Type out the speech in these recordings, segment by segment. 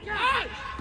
Take!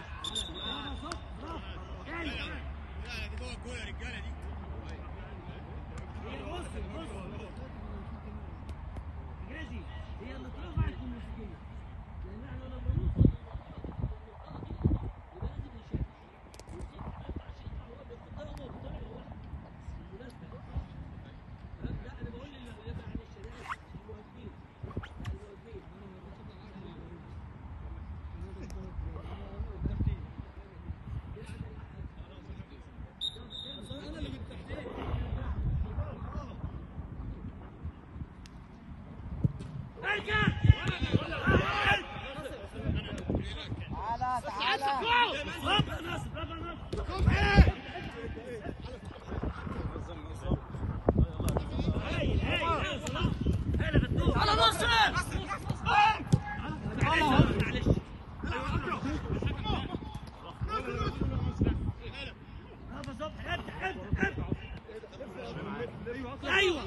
أيوه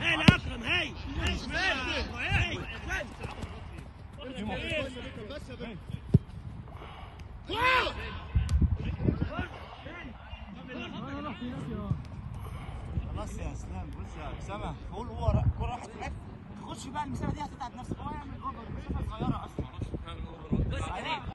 هايل يا اكرم خلاص يا اسلام بص يا اسامه قول هو كرة راحت هناك تخش بقى المسافه دي